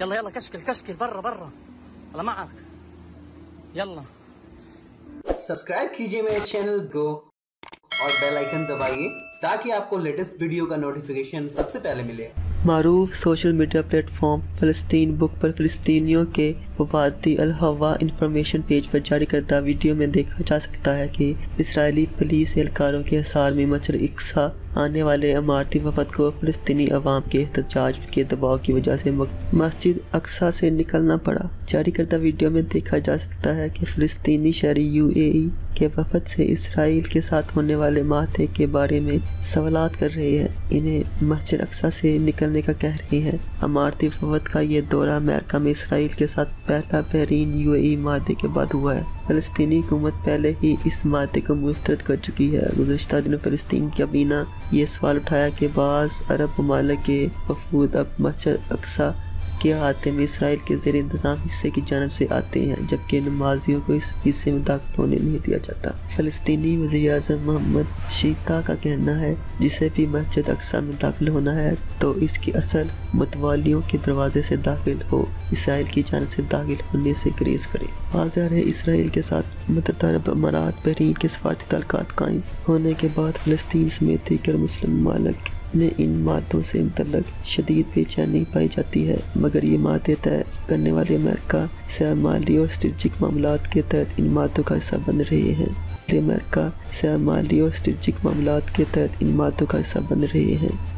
يلا يلا كشكل كشكل برا برا. انا معك. يلا. سبسکرائب کیجیے میرے چینل کو اور بیل آئکن دبائیے۔ تاکہ آپ کو لیٹسٹ ویڈیو کا نوٹیفکیشن سب سے پہلے ملے۔ معروف سوشل میڈیا پلیٹ فارم فلسطین بک پر فلسطینیوں کے وادی الحوا انفارمیشن پیج پر جاری کردہ ویڈیو میں دیکھا جا سکتا ہے کہ اسرائیلی پولیس اہلکاروں کے حصار میں مچل اکسا آنے والے عمارتی وفد کو فلسطینی عوام کے احتجاج کے دباؤ کی وجہ سے مسجد اقسا سے نکلنا پڑا۔ جاری کردہ ویڈیو میں دیکھا جا سکتا ہے کہ فلسطینی شہری یو اے ای کے وفد سے اسرائیل کے ساتھ ہونے والے معاہدے کے بارے میں سوالات کر رہی ہے، انہیں مسجد اقسا سے نکلنے کا کہہ رہی ہے۔ امارتی فوت کا یہ دورہ امریکہ میں اسرائیل کے ساتھ پہلا بحرین یو اے ای مادے کے بعد ہوا ہے۔ فلسطینی حکومت پہلے ہی اس مادے کو مسترد کر چکی ہے۔ گزشتہ دنوں فلسطین کی ابینہ یہ سوال اٹھایا کہ بعض عرب ممالک کے وفود اب مسجد اقسا کیا آتے میں اسرائیل کے زیر انتظام حصے کی جانب سے آتے ہیں، جبکہ نمازیوں کو اس حصے میں داخل ہونے نہیں دیا جاتا۔ فلسطینی وزیر اعظم محمد شیتا کا کہنا ہے، جسے بھی مسجد اقسام میں داخل ہونا ہے، تو اس کی اصل متوالیوں کے دروازے سے داخل ہو، اسرائیل کی جانب سے داخل ہونے سے گریز کرے۔ واضح ہے، اسرائیل کے ساتھ متطرب امارات بحرین کے سفارتی تعلقات قائم ہونے کے بعد فلسطین سمیت دیگر مسلم ممالک میں ان مادوں سے متعلق شدید بے چینی پائی جاتی ہے، مگر یہ مادے طے کرنے والے امریکہ، سیاہ مالی اور اسٹریٹجک معاملات کے تحت ان مادوں کا حصہ بن رہے ہیں۔ امریکہ، سیاہ مالی اور اسٹریٹجک معاملات کے تحت ان مادوں کا حصہ بن رہے ہیں۔